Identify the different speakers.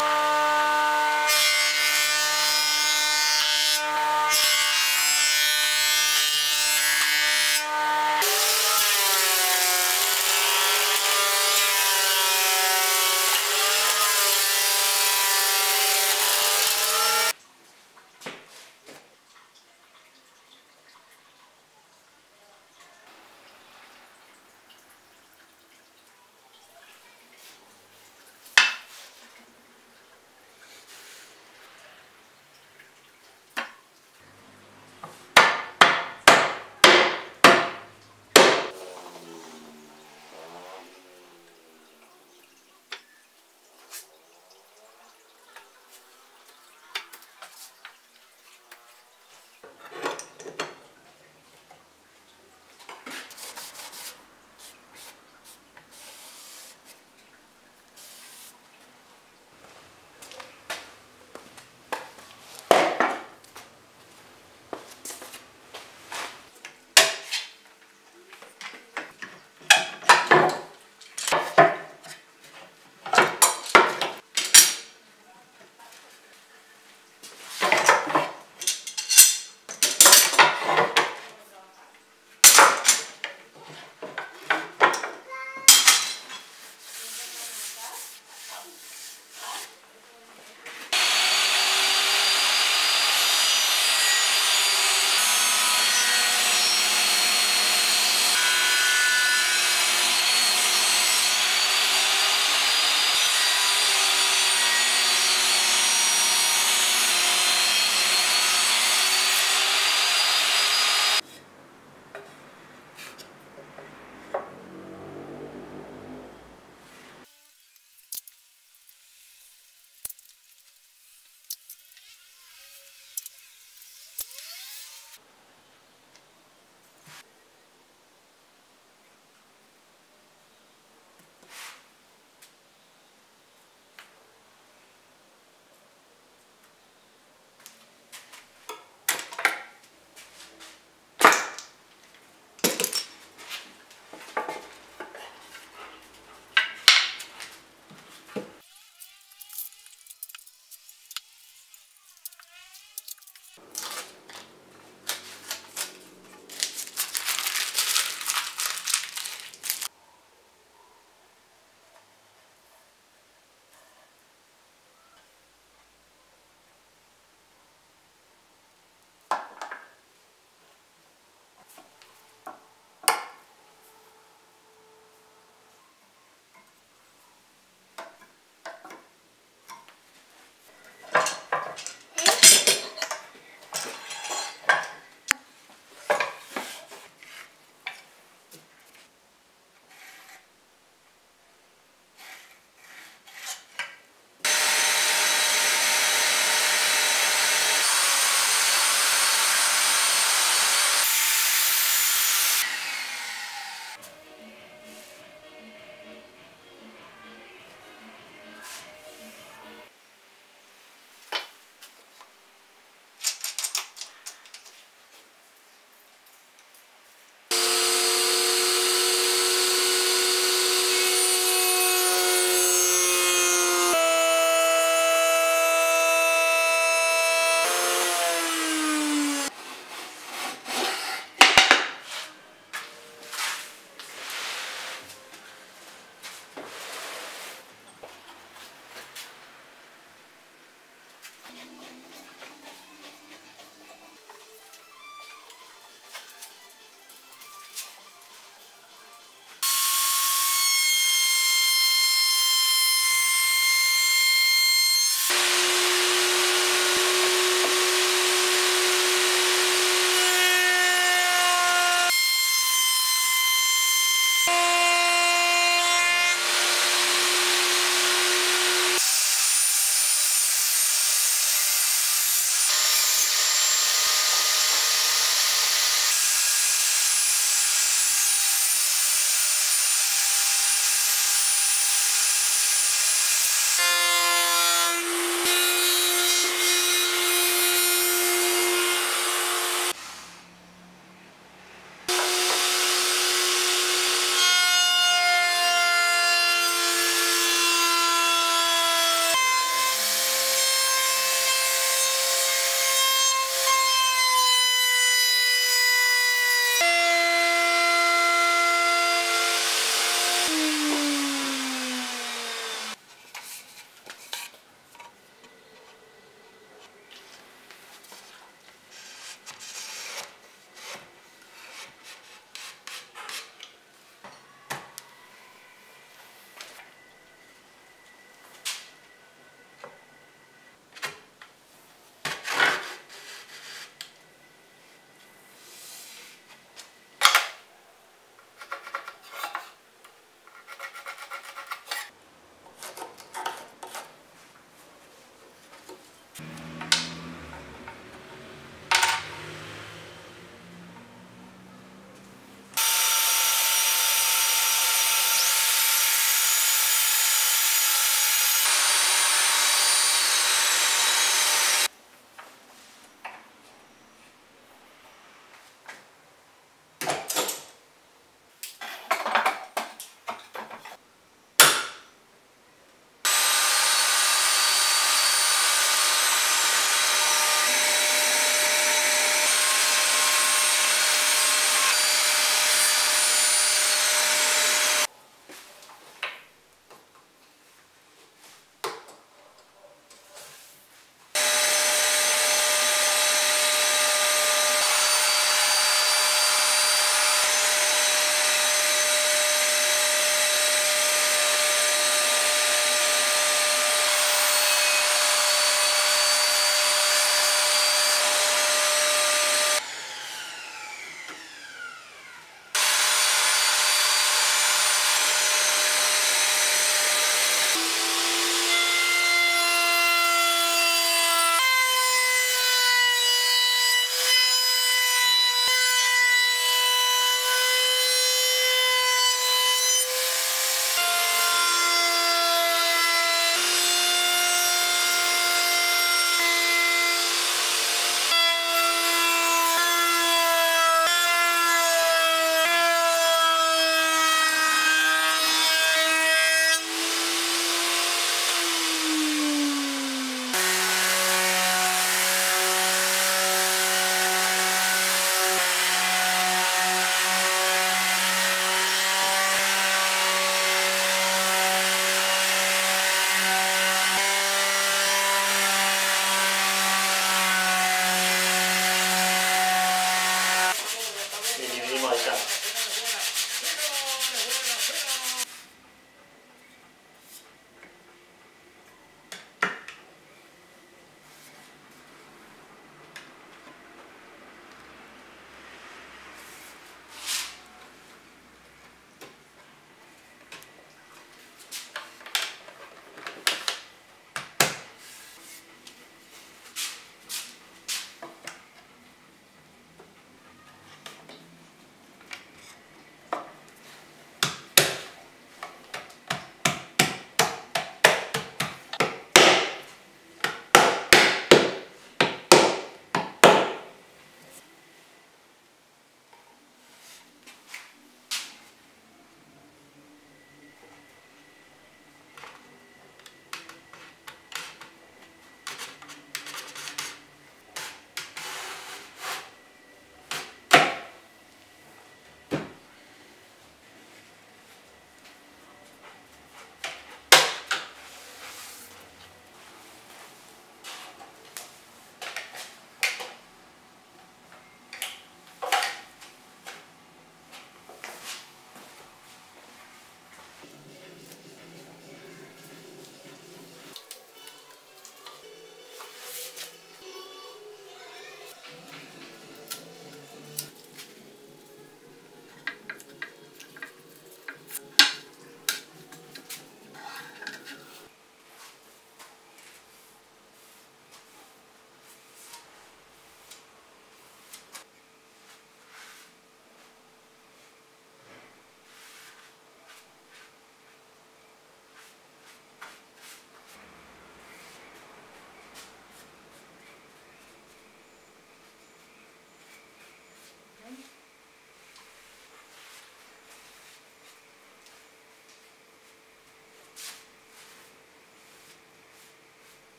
Speaker 1: you